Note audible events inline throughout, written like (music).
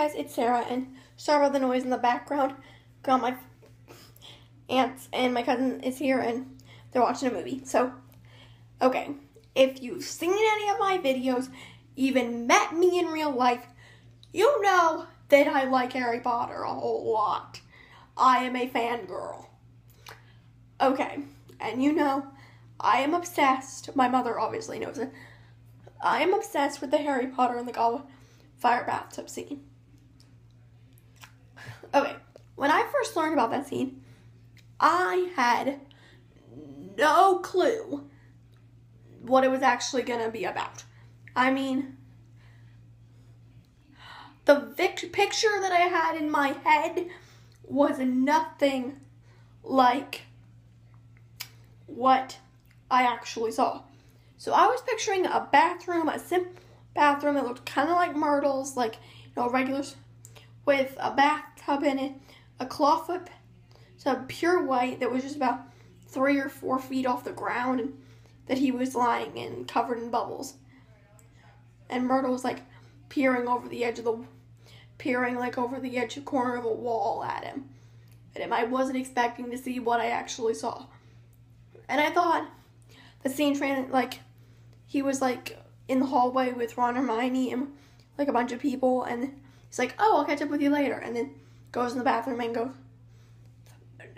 guys, it's Sarah, and sorry about the noise in the background. Got my aunts and my cousin is here, and they're watching a movie. So, okay, if you've seen any of my videos, even met me in real life, you know that I like Harry Potter a whole lot. I am a fangirl. Okay, and you know, I am obsessed. My mother obviously knows it. I am obsessed with the Harry Potter and the Goblet fire bathtub scene. Okay, when I first learned about that scene, I had no clue what it was actually going to be about. I mean, the vic- picture that I had in my head was nothing like what I actually saw. So I was picturing a bathroom, a simple bathroom. that looked kind of like Myrtle's, like you know, regulars, with a bathtub in it, a clawfoot, so pure white that was just about three or four feet off the ground, that he was lying in, covered in bubbles. And Myrtle was like peering over the edge of the, peering like over the edge of corner of a wall at him. And I wasn't expecting to see what I actually saw. And I thought the scene ran like he was like in the hallway with Ron and Hermione and like a bunch of people, and he's like, "Oh, I'll catch up with you later," and then goes in the bathroom and goes.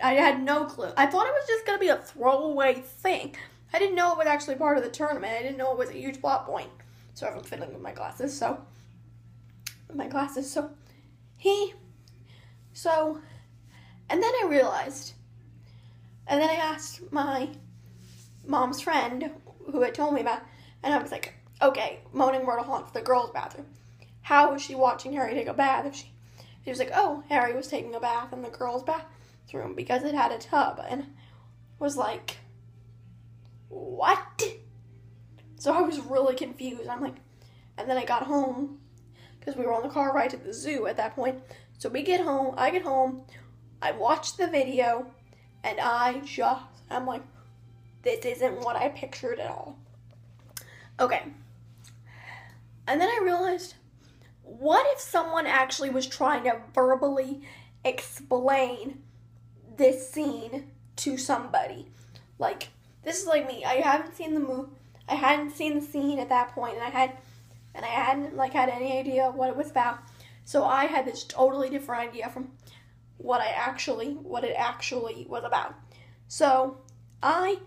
I had no clue. I thought it was just gonna be a throwaway thing. I didn't know it was actually part of the tournament. I didn't know it was a huge plot point. So I'm fiddling with my glasses. So my glasses. So he. So, and then I realized, and then I asked my mom's friend who had told me about, and I was like, okay, Moaning Myrtle haunts the girls' bathroom. How was she watching Harry take a bath if she she was like, Oh, Harry was taking a bath in the girls' bathroom because it had a tub and was like What? So I was really confused. I'm like and then I got home because we were on the car ride to the zoo at that point. So we get home, I get home, I watch the video, and I just I'm like, this isn't what I pictured at all. Okay. And then I realized what if someone actually was trying to verbally explain this scene to somebody? Like, this is like me. I haven't seen the movie. I hadn't seen the scene at that point, and I had, and I hadn't like had any idea what it was about. So I had this totally different idea from what I actually, what it actually was about. So I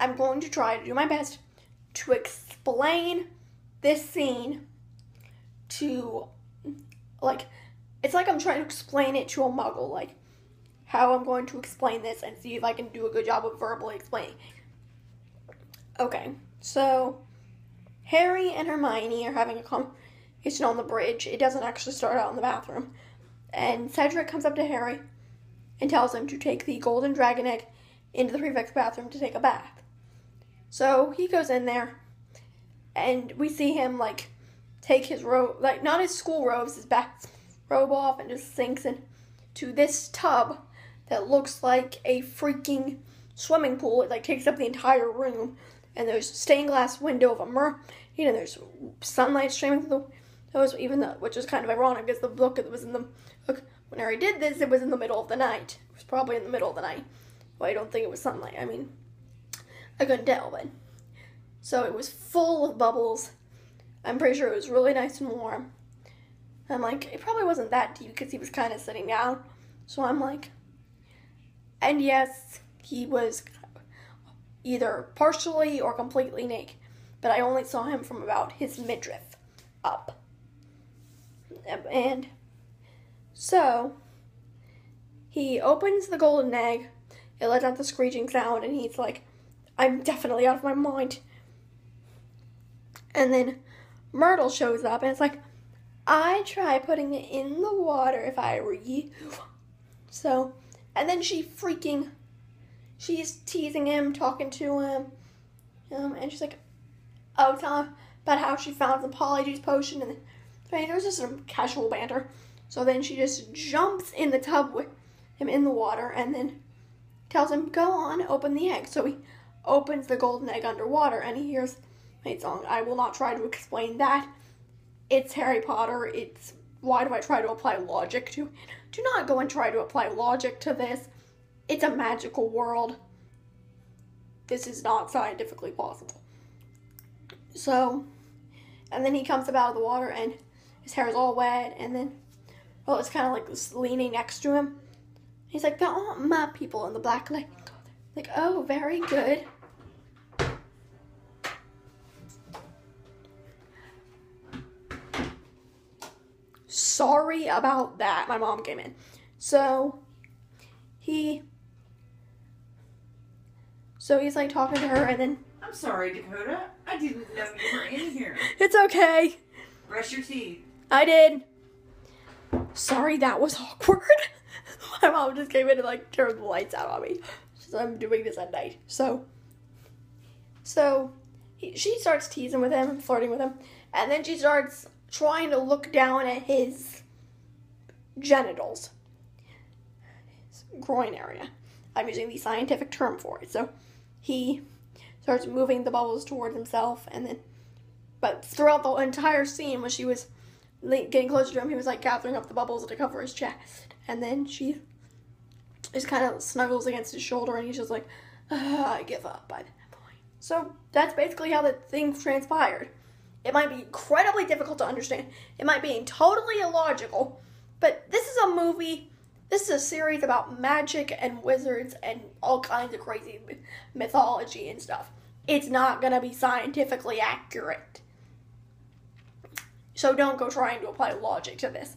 am going to try to do my best to explain this scene to like it's like I'm trying to explain it to a muggle, like how I'm going to explain this and see if I can do a good job of verbally explaining. Okay, so Harry and Hermione are having a conversation on the bridge. It doesn't actually start out in the bathroom. And Cedric comes up to Harry and tells him to take the golden dragon egg into the prefect's bathroom to take a bath. So he goes in there and we see him like take his robe, like not his school robes, his back robe off, and just sinks into this tub that looks like a freaking swimming pool. It like takes up the entire room, and there's stained glass window of a mer, you know, there's sunlight streaming through the those, even though which is kind of ironic because the book that was in the book when Harry did this, it was in the middle of the night. It was probably in the middle of the night. Well, I don't think it was sunlight. I mean, I couldn't tell, but so it was full of bubbles I'm pretty sure it was really nice and warm. I'm like, it probably wasn't that deep because he was kind of sitting down. So I'm like, and yes, he was either partially or completely naked, but I only saw him from about his midriff up. And so he opens the golden egg, it lets out the screeching sound, and he's like, I'm definitely out of my mind. And then Myrtle shows up and it's like, I try putting it in the water if I were you. So, and then she freaking, she's teasing him, talking to him, um, and she's like, oh, tell him about how she found the polyjuice potion, and then, there's just some casual banter. So then she just jumps in the tub with him in the water, and then tells him, go on, open the egg. So he opens the golden egg underwater, and he hears song. I will not try to explain that. It's Harry Potter. It's why do I try to apply logic to it? Do not go and try to apply logic to this. It's a magical world. This is not scientifically possible. So, and then he comes up out of the water and his hair is all wet, and then, well, it's kind of like leaning next to him. He's like, there aren't my people in the Black Lightning. Like, oh, very good. Sorry about that. My mom came in. So, he. So he's like talking to her, and then. I'm sorry, Dakota. I didn't know you were in here. (laughs) It's okay. Brush your teeth. I did. Sorry, that was awkward. (laughs) My mom just came in and like turned the lights out on me. So I'm doing this at night. So, so he, she starts teasing with him, flirting with him, and then she starts trying to look down at his genitals, his groin area. I'm using the scientific term for it. So he starts moving the bubbles toward himself, and then, but throughout the entire scene, when she was getting closer to him, he was like gathering up the bubbles to cover his chest, and then she just kind of snuggles against his shoulder, and he's just like, I give up by that point. So that's basically how the thing transpired. It might be incredibly difficult to understand. It might be totally illogical, but this is a movie. This is a series about magic and wizards and all kinds of crazy mythology and stuff. It's not going to be scientifically accurate. So don't go trying to apply logic to this.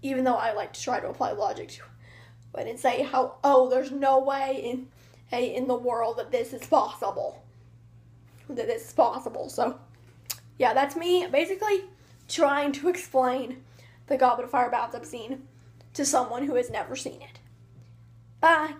Even though I like to try to apply logic to it and say how oh there's no way in hey in the world that this is possible. That this is possible. So yeah, that's me basically trying to explain the Goblet of Fire bathtub scene to someone who has never seen it. Bye.